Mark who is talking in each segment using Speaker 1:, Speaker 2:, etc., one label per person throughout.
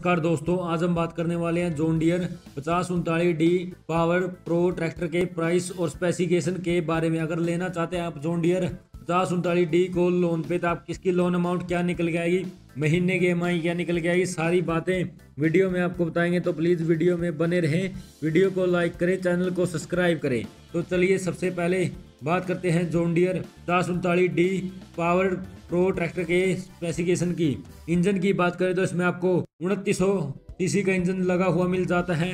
Speaker 1: नमस्कार दोस्तों, आज हम बात करने वाले हैं जोन डियर पचास उनतालीस डी पावर प्रो ट्रैक्टर के प्राइस और स्पेसिफिकेशन के बारे में। अगर लेना चाहते हैं आप जोन डियर पचास उनतालीस डी को लोन पे तो आप किसकी लोन अमाउंट क्या निकल के आएगी महीने की एम क्या निकल के आएगी सारी बातें वीडियो में आपको बताएँगे। तो प्लीज़ वीडियो में बने रहें, वीडियो को लाइक करें चैनल को सब्सक्राइब करें। तो चलिए सबसे पहले बात करते हैं जोन डियर पचास उनतालीस डी पावर प्रो ट्रैक्टर के स्पेसिफिकेशन की। इंजन की बात करें तो इसमें आपको उनतीस सौ का इंजन लगा हुआ मिल जाता है।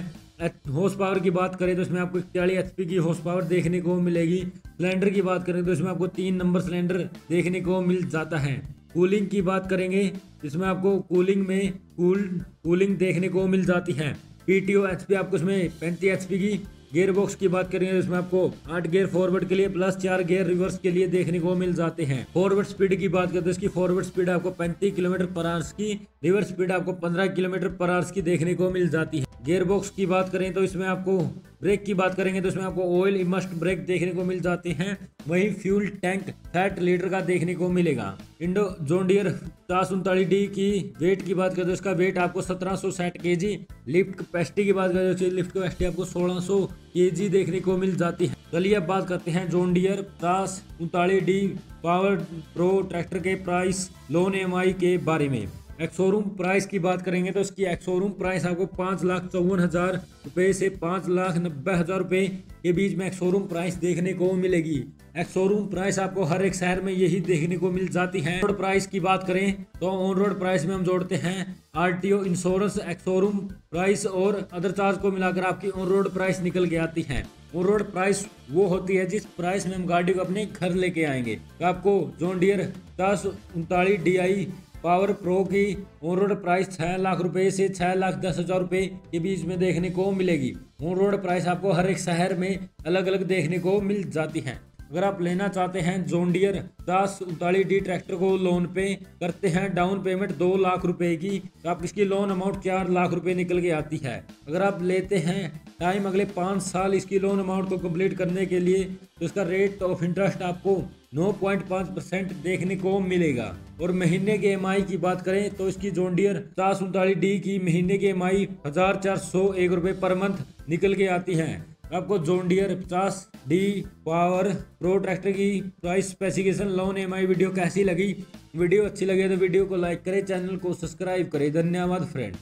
Speaker 1: हॉर्स पावर की बात करें तो इसमें आपको इकतालीस एच की हॉर्स पावर देखने को मिलेगी। सिलेंडर की बात करें तो इसमें आपको तीन नंबर सिलेंडर देखने को मिल जाता है। कूलिंग की बात करेंगे, इसमें आपको कूलिंग में कूल कूलिंग देखने को मिल जाती है। पीटीओ एचपी आपको इसमें पैंतीस एचपी की गियर बॉक्स की बात करेंगे तो इसमें आपको आठ गियर फॉरवर्ड के लिए प्लस चार गियर रिवर्स के लिए देखने को मिल जाते हैं। फॉरवर्ड स्पीड की बात करें तो इसकी फॉरवर्ड स्पीड आपको 35 किलोमीटर पर आवर्स की रिवर्स स्पीड आपको 15 किलोमीटर पर आवर्स की देखने को मिल जाती है। गियर बॉक्स की बात करें तो इसमें आपको ब्रेक की बात करेंगे तो इसमें आपको ऑयल इमस्ट ब्रेक देखने को मिल जाते हैं। वहीं फ्यूल टैंक फैट लीटर का देखने को मिलेगा। इंडो जोनडियर पचास उनतालीस डी की वेट की बात करें तो इसका वेट आपको सत्रह सौ साठ के जी लिफ्ट कैपेसिटी की बात करें तो लिफ्ट कैपेसिटी आपको सोलह सौ के जी देखने को मिल जाती है। चलिए अब बात करते हैं जोनडियर पचास उनतालीस डी पावर प्रो ट्रैक्टर के प्राइस लोन एम के बारे में। एक्सोरूम प्राइस की बात करेंगे तो इसकी एक्सोरूम प्राइस आपको पाँच लाख चौवन हज़ार रुपये से पाँच लाख नब्बे हज़ार रुपये के बीच में एक्सोरूम प्राइस देखने को मिलेगी। एक्सोरूम प्राइस आपको हर एक शहर में यही देखने को मिल जाती है। रोड प्राइस की बात करें तो ऑन रोड प्राइस में हम जोड़ते हैं RTO insurance ex showroom price और अदर चार्ज को मिलाकर आपकी ऑन रोड प्राइस निकल के आती है। ऑन रोड प्राइस वो होती है जिस प्राइस में हम गाड़ी को अपने घर लेके आएँगे। तो आपको जोन डियर दस उनतालीस डी आई पावर प्रो की ऑन रोड प्राइस छः लाख रुपए से छः लाख दस हज़ार रुपये के बीच में देखने को मिलेगी। ऑन रोड प्राइस आपको हर एक शहर में अलग अलग देखने को मिल जाती है। अगर आप लेना चाहते हैं जोनडियर दस उनतालीस डी ट्रैक्टर को लोन पे करते हैं डाउन पेमेंट दो लाख रुपए की तो आप इसकी लोन अमाउंट चार लाख रुपए निकल के आती है। अगर आप लेते हैं टाइम अगले पाँच साल इसकी लोन अमाउंट को कंप्लीट करने के लिए तो इसका रेट ऑफ़ इंटरेस्ट आपको 9.5 परसेंट देखने को मिलेगा। और महीने के एम की बात करें तो इसकी जोनडियर पचास उनतालीस डी की महीने की एम आई हज़ार चार सौ एक रुपये पर मंथ निकल के आती है। आपको जोन डियर पचास डी पावर प्रो ट्रैक्टर की price specification loan M video कैसी लगी? वीडियो अच्छी लगी तो वीडियो को लाइक करें चैनल को सब्सक्राइब करें। धन्यवाद फ्रेंड्स